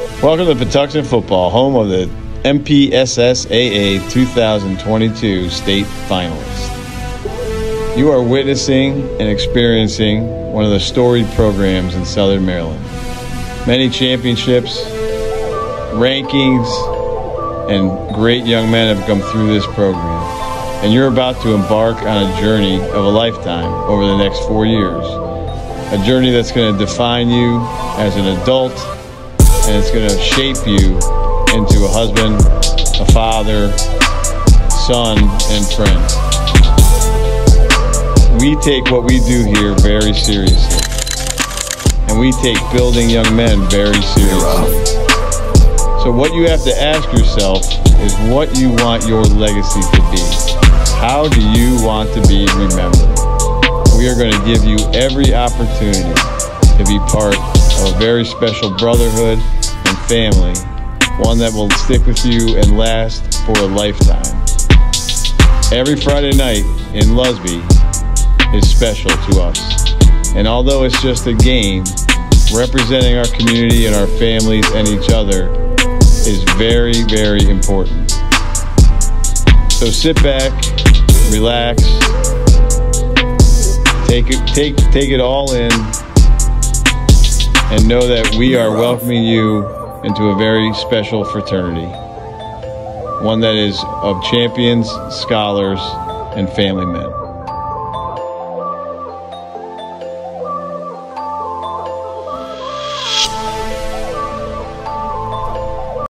Welcome to Patuxent Football, home of the MPSSAA 2022 state finalists. You are witnessing and experiencing one of the storied programs in Southern Maryland. Many championships, rankings, and great young men have come through this program. And you're about to embark on a journey of a lifetime over the next four years. A journey that's going to define you as an adult and it's going to shape you into a husband, a father, son, and friend. We take what we do here very seriously. And we take building young men very seriously. So, what you have to ask yourself is what you want your legacy to be. How do you want to be remembered? We are going to give you every opportunity to be part of a very special brotherhood family, one that will stick with you and last for a lifetime. Every Friday night in Lusby is special to us. And although it's just a game, representing our community and our families and each other is very, very important. So sit back, relax, take it, take, take it all in, and know that we are welcoming you into a very special fraternity. One that is of champions, scholars, and family men.